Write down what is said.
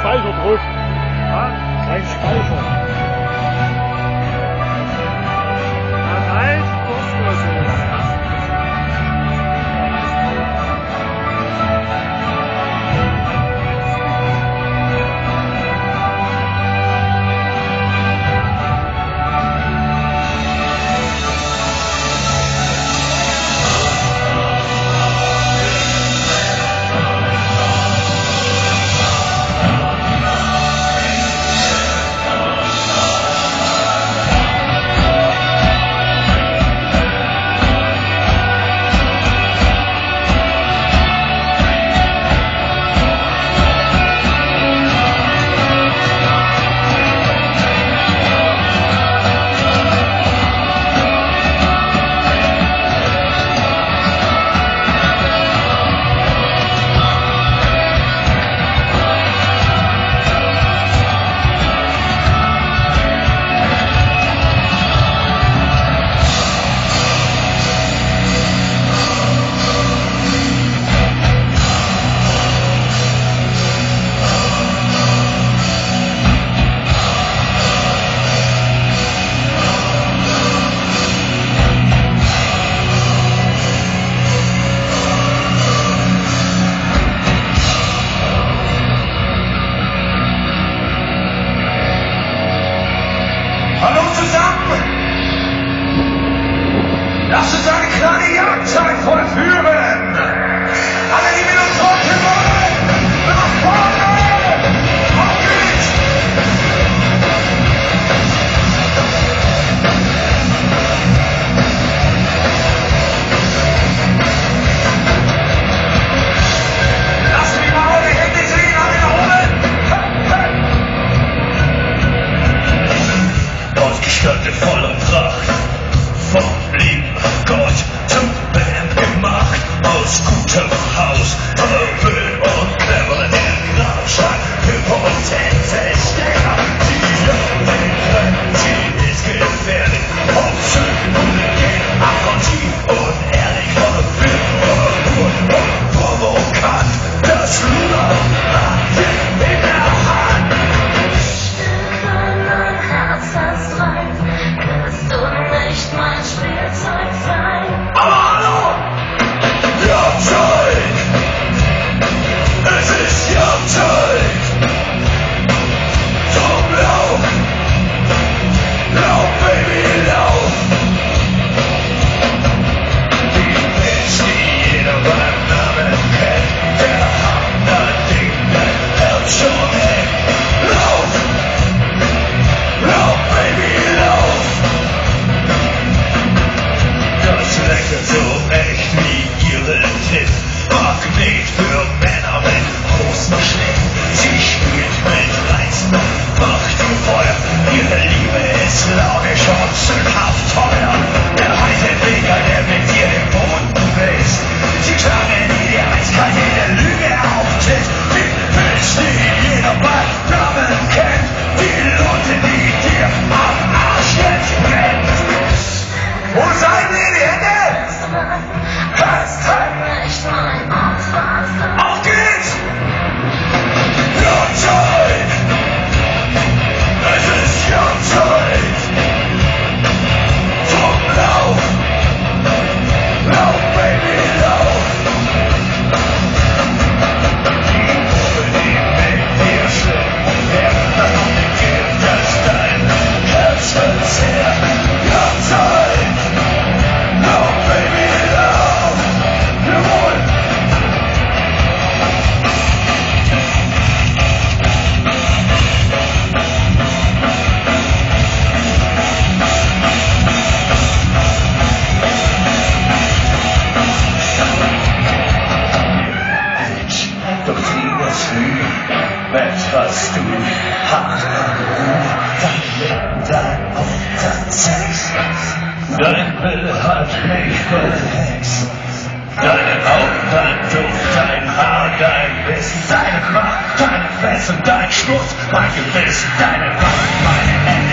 Speicher drücken. Ja? Kein Speicher. etwas du hast. Dein Leben auf dein Sex. Dein Bild hat mich verhext. Deine Augen, dein Duft, dein Haar, dein Wissen, deine Macht, deine Fesseln, dein Schmutz, mein Gewissen, deine Macht, meine Ängste.